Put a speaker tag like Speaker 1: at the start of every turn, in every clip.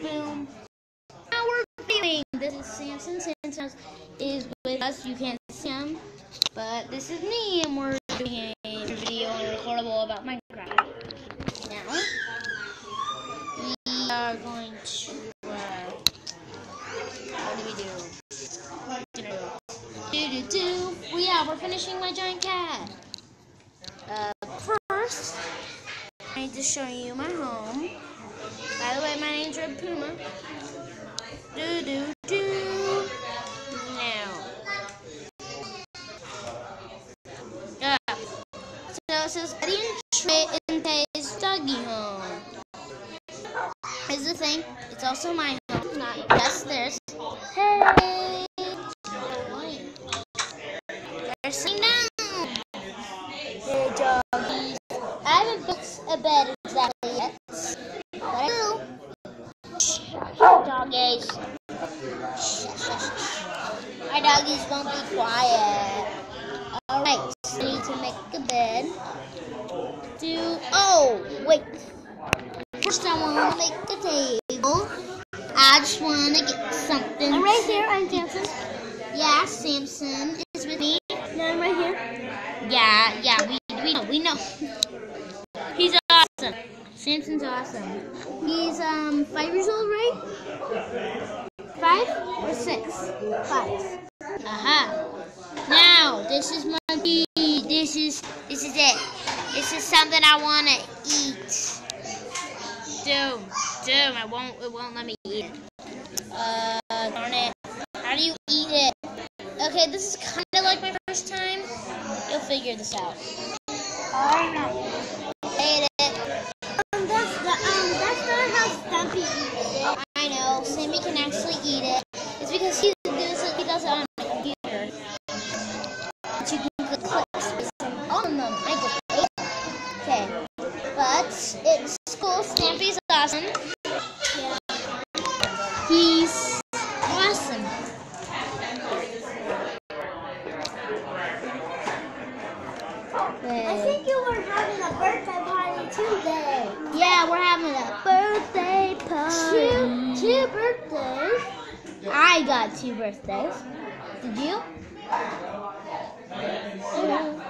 Speaker 1: Boom. Now we're viewing. This is Samson. Samson is with us. You can't see him, but this is me, and we're doing a video and recordable about Minecraft. Now we are going to. Uh, what do we do? What do we do? Do do do. Well, yeah, we're finishing my giant cat. Uh, first, I need to show you my home. Tay's doggy home. Here's the thing. It's also my home. Not yes, there's. Hey. They're sitting down. Hey, doggies. I haven't built a bed exactly yet. But I will. Doggies. My doggies won't be quiet. Alright, need to make a bed. Do oh wait. First I wanna make a table. I just wanna get something.
Speaker 2: I'm right here. I'm Samson.
Speaker 1: Yeah, Samson is with me.
Speaker 2: No, I'm right here.
Speaker 1: Yeah, yeah, we we know, we know. He's awesome. Samson's awesome. He's um five years old, right? Five or six? Five. Aha. Now this is my. This is this is it. This is something I wanna eat. Doom, doom. I won't. It won't let me eat it. Uh, darn it. How do you eat it? Okay, this is kind of like my first time. You'll figure this out. Ate it.
Speaker 2: Um, that's the um, that's not how Stumpy eats it.
Speaker 1: I know. Sammy can actually eat it. It's because he it's cool. Stampy's awesome.
Speaker 2: Yeah.
Speaker 1: He's awesome.
Speaker 2: I think you were having a birthday party today.
Speaker 1: Yeah, we're having a birthday party.
Speaker 2: Two, two birthdays.
Speaker 1: I got two birthdays. Did you?
Speaker 2: I got five birthdays.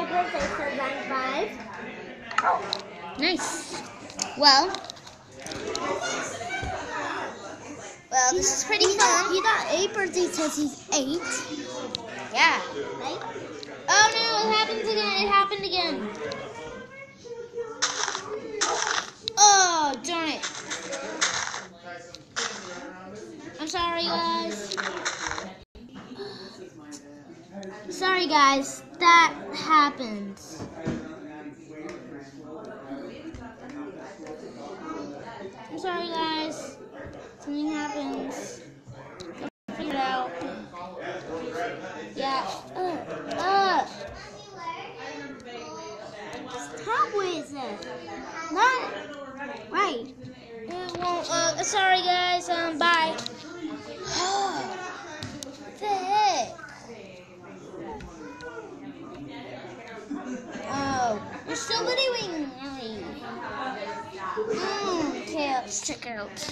Speaker 2: I got five birthdays five.
Speaker 1: Nice. Well, well, this is pretty
Speaker 2: He got,
Speaker 1: fun.
Speaker 2: he got eight birthdays since he's eight.
Speaker 1: Yeah.
Speaker 2: Right?
Speaker 1: Oh no, it happened again. It happened again. Oh, darn it. I'm sorry, guys. Sorry, guys. That happened. I'm sorry, guys. Something happens. Figure it out. Yeah. Uh, uh.
Speaker 2: Stop with it.
Speaker 1: Not.
Speaker 2: Right.
Speaker 1: It won't. Uh, sorry, guys. Um. Bye. guys. Check it out.